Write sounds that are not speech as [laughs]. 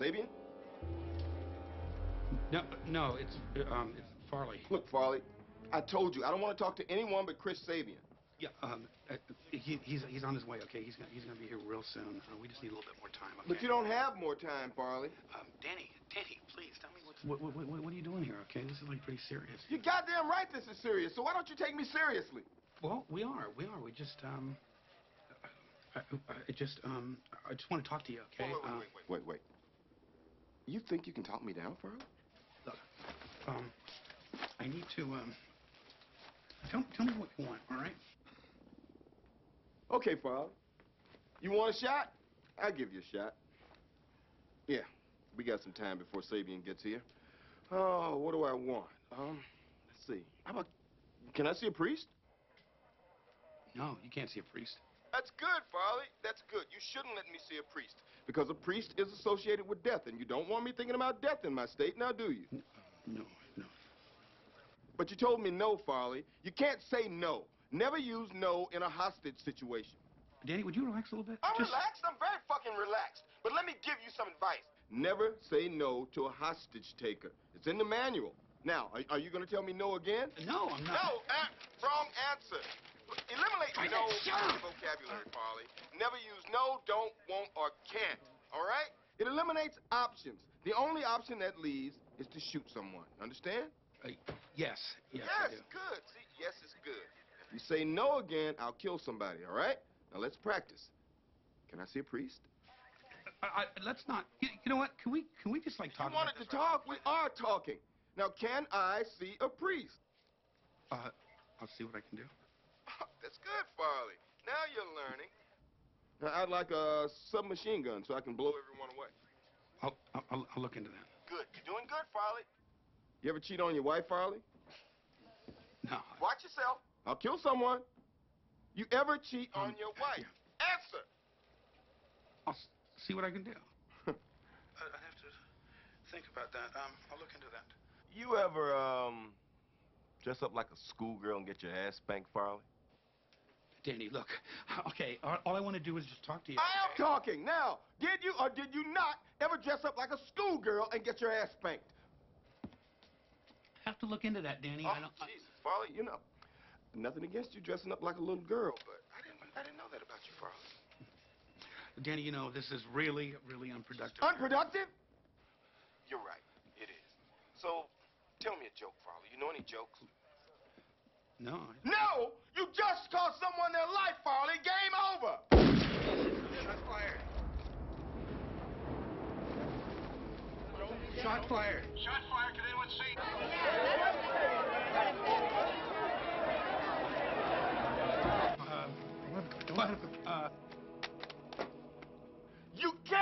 Sabian? No, no, it's um, it's Farley. Look, Farley, I told you I don't want to talk to anyone but Chris Sabian. Yeah, um, uh, he, he's he's on his way. Okay, he's gonna he's gonna be here real soon. Uh, we just need a little bit more time. Okay? But you don't have more time, Farley. Um, Danny, Danny, please tell me what's what, what what what are you doing here? Okay, this is like pretty serious. You're goddamn right this is serious. So why don't you take me seriously? Well, we are, we are. We just um, I, I, I just um, I just want to talk to you. Okay. Wait, wait, Uh, wait, wait, wait, wait. You think you can talk me down, Farley? Look, um, I need to um, tell tell me what you want. All right. Okay, Farley. You want a shot? I'll give you a shot. Yeah, we got some time before Sabian gets here. Oh, what do I want? Um, let's see. How about, can I see a priest? No, you can't see a priest. That's good, Farley. That's good. You shouldn't let me see a priest because a priest is associated with death, and you don't want me thinking about death in my state, now do you? No, no. But you told me no, Farley. You can't say no. Never use no in a hostage situation. Danny, would you relax a little bit? I'm Just- relaxed. I'm very fucking relaxed. But let me give you some advice. Never say no to a hostage taker. It's in the manual. Now, are, are you going to tell me no again? No, I'm not. No, uh, wrong answer. Eliminate I no from your vocabulary, Farley. Never use no, don't, won't, or can't. All right? It eliminates options. The only option that leaves is to shoot someone. Understand? Uh, yes, yes, do. good. See, yes is good. If you say no again, I'll kill somebody. All right? Now let's practice. Can I see a priest? I, I, let's not. You, you know what? Can we can we just like talk? you wanted to right talk. We are talking. Now, can I see a priest? Uh, I'll see what I can do. That's good, Farley. Now you're learning. Now, I'd like a submachine gun so I can blow everyone away. I'll I'll, I'll I'll look into that. Good. You're doing good, Farley. You ever cheat on your wife, Farley? No. Watch yourself. I'll kill someone. You ever cheat on Um, your wife? yeah. Answer. I'll s- see what I can do. [laughs] I, I have to think about that. Um, I'll look into that. You ever, um, dress up like a schoolgirl and get your ass spanked, Farley? Danny, look. Okay, all, all I want to do is just talk to you. I am talking. Now, did you or did you not ever dress up like a schoolgirl and get your ass spanked? I have to look into that, Danny. I oh, don't. Oh, Jesus, Farley, you know, nothing against you dressing up like a little girl, but I didn't, I didn't know that about you, Farley. Danny, you know this is really, really unproductive. Unproductive? You're right. It is. So, tell me a joke, Farley. You know any jokes? no. I- No! You just cost someone their life, Farley. Game over. Shot fired. Shot fired. Shot fired. Can anyone see? Uh, what? What? Uh. You can't